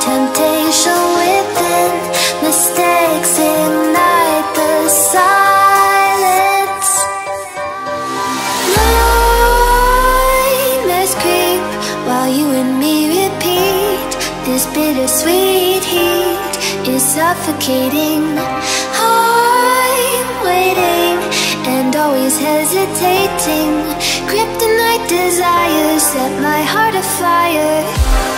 Temptation within Mistakes ignite the silence. Nightmares creep while you and me repeat. This bittersweet heat is suffocating. I'm waiting and always hesitating. Kryptonite desires set my heart afire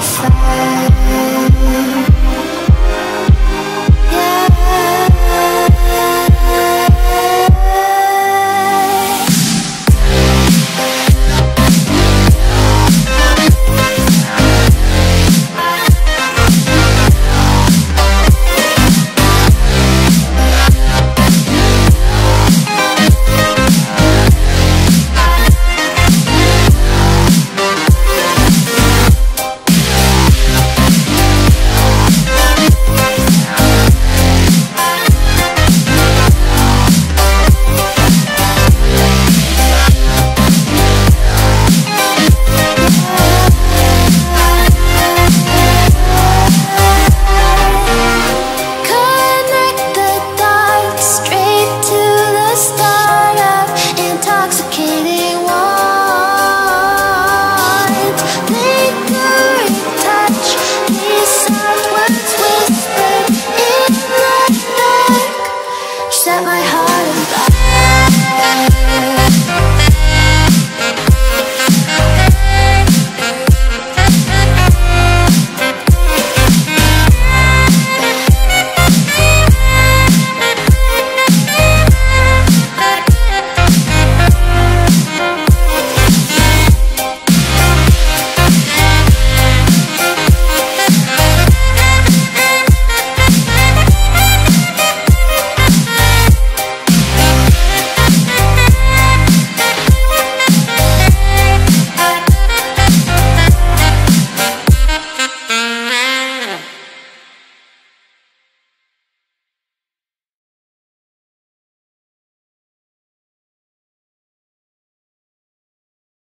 heart